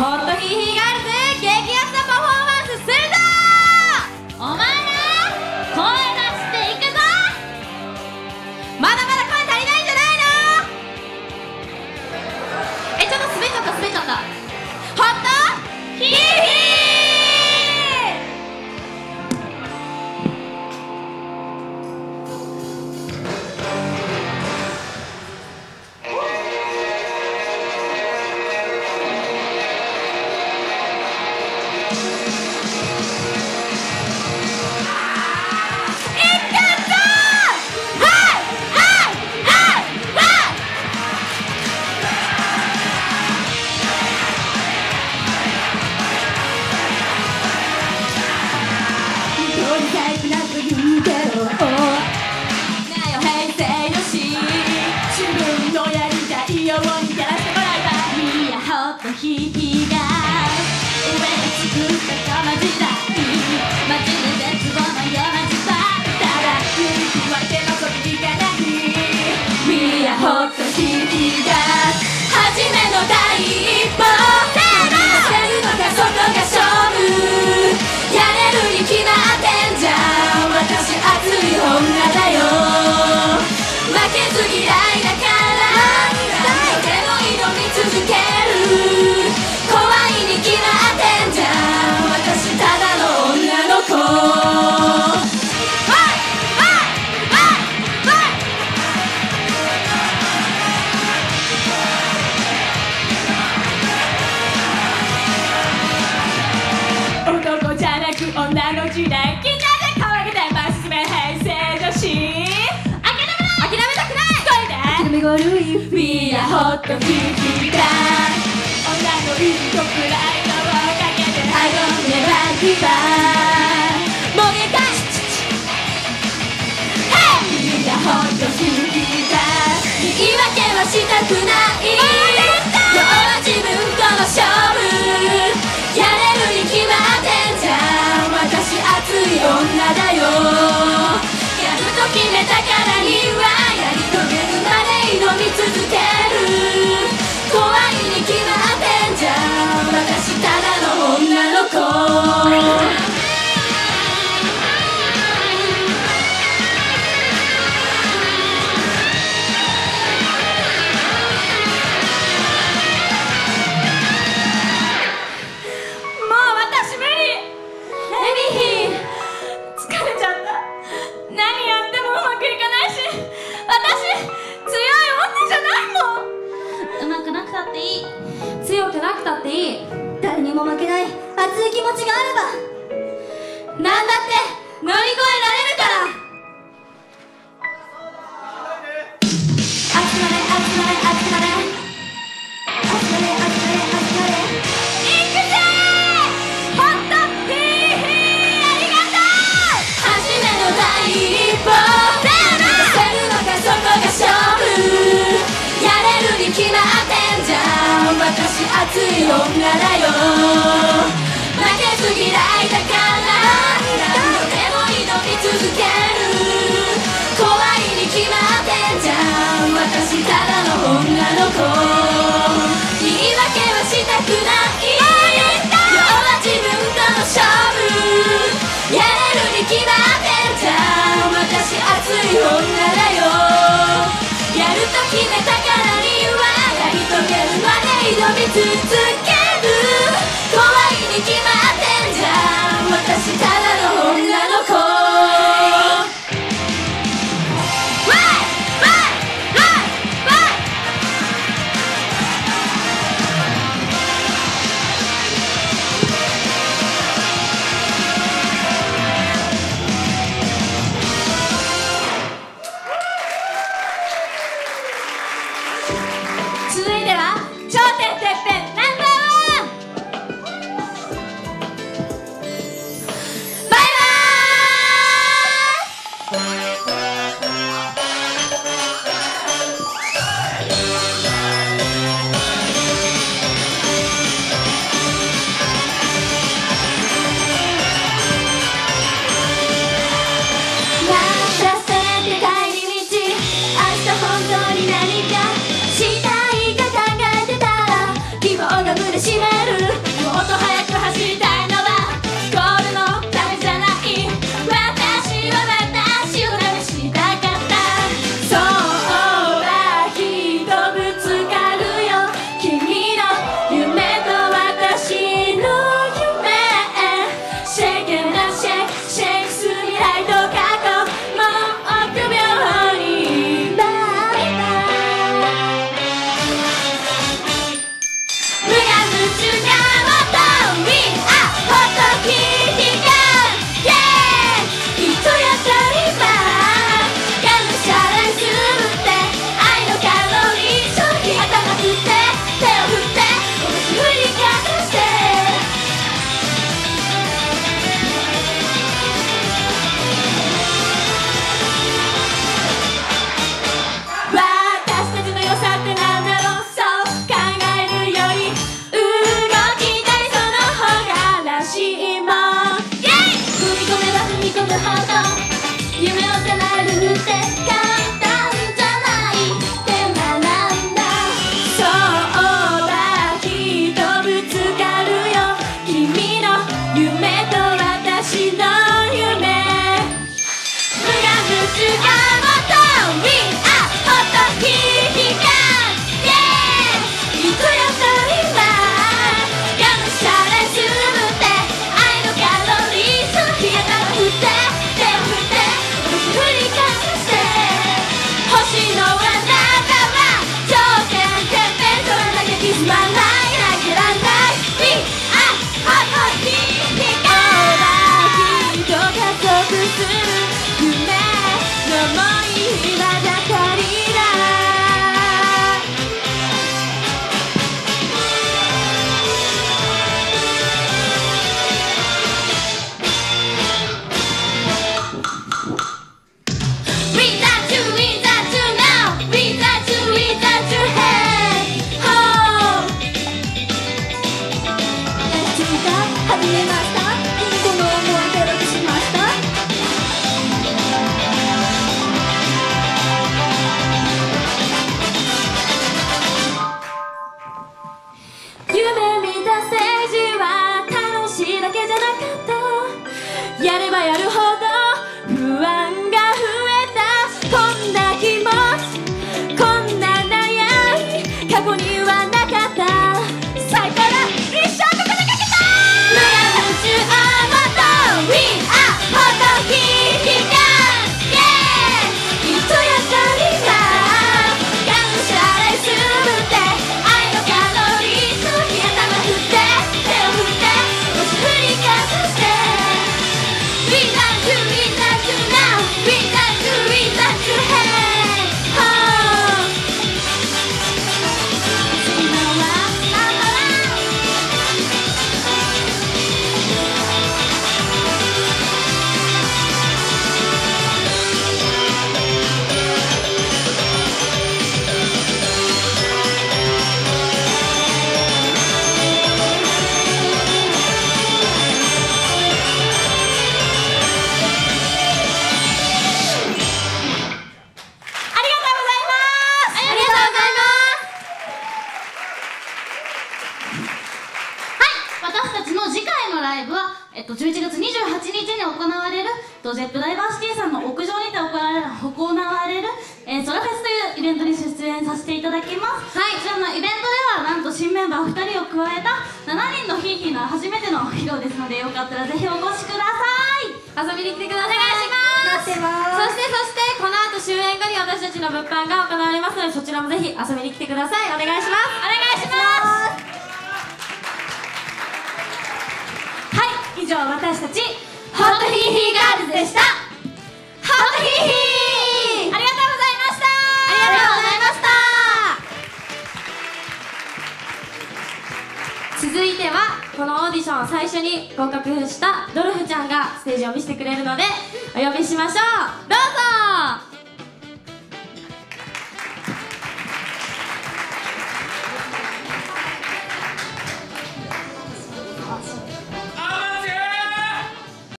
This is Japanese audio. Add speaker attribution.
Speaker 1: Honda イゴルイフィアホットキキだ女のいいとくらいのをかけて I don't never give みんなホットキ言い訳はしたくない熱い女だよ。
Speaker 2: 負け
Speaker 1: ず嫌いだから。何度でも挑み続ける。怖いに決まってんじゃん。私ただの女の子。
Speaker 3: to 演させていただきます。はい。こちらのイベントでは、なんと新メンバー2人を加えた7人のヒーヒーの初めての披露ですので、よかったらぜひお越しください。
Speaker 4: 遊びに来てください。お願いしますそしてそしてこの後終演後に私たちの物販が行われますのでそちらもぜひ遊びに来てください。お願いします。お願いします。はい。以上私たちホットヒーヒーガールズでした。ホットヒーヒこのオーディション最初に合格したドルフちゃんがステージを見せてくれるのでお呼びしましょう。どうぞ。